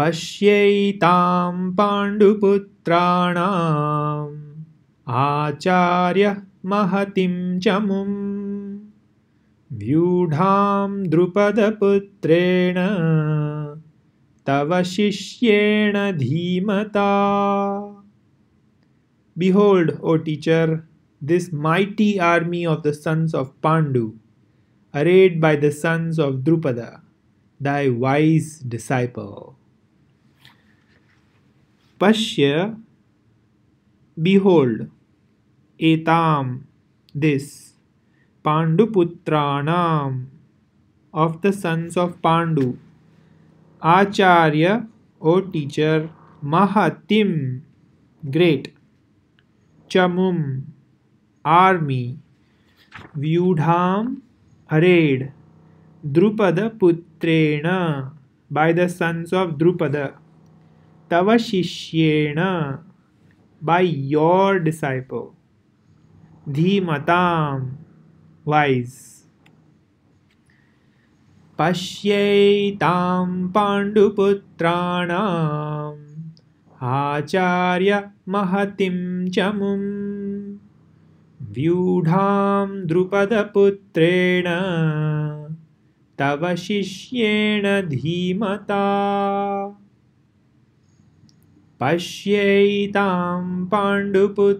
पश्यैतां पाण्डुपुत्राणाम् आचार्य महतीं चमु व्यूढां द्रुपदपुत्रेण, तव शिष्येण धीमता behold O teacher this mighty army of the sons of Pandu arrayed by the sons of Drupada thy wise disciple. पश्य behold एताम this पांडुपुत्राणाम of the sons of Pandu Acharya O teacher महतिम great चमुम army व्यूढ़ा, arrayed Drupad पुत्रेण by the sons of Drupada. Tava शिष्येण by your disciple, Dhimatam, wise. पश्यैतां पाण्डुपुत्राणाम् आचार्य महतिं चमुं व्यूढां द्रुपदपुत्रेण तव शिष्येण धीमता. पश्यैतां पाण्डुपुत्राणाम्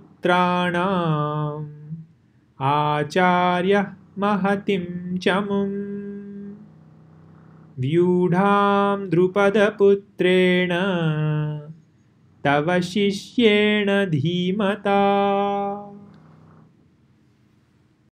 आचार्य महतिं चमुं व्यूढां द्रुपदपुत्रेण तव शिष्येण धीमता